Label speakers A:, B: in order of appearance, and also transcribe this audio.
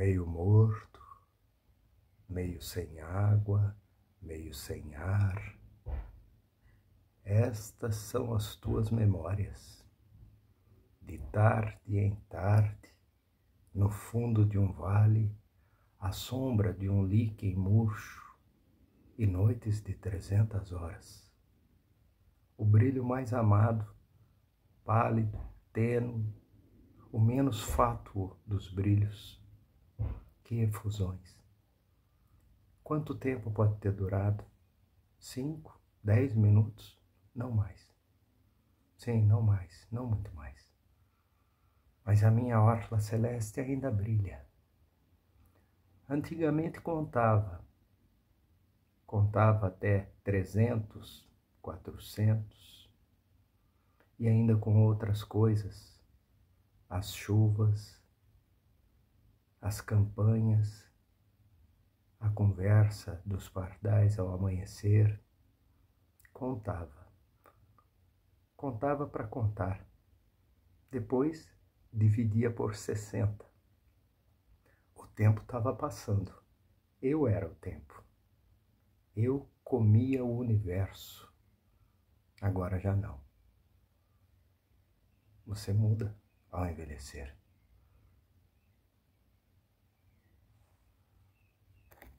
A: meio morto, meio sem água, meio sem ar. Estas são as tuas memórias, de tarde em tarde, no fundo de um vale, à sombra de um líquen murcho, e noites de trezentas horas. O brilho mais amado, pálido, tênue, o menos fátuo dos brilhos. Que efusões! Quanto tempo pode ter durado? Cinco, dez minutos? Não mais. Sim, não mais, não muito mais. Mas a minha orla celeste ainda brilha. Antigamente contava, contava até trezentos, quatrocentos, e ainda com outras coisas, as chuvas, as campanhas, a conversa dos pardais ao amanhecer, contava. Contava para contar. Depois dividia por sessenta. O tempo estava passando. Eu era o tempo. Eu comia o universo. Agora já não. Você muda ao envelhecer.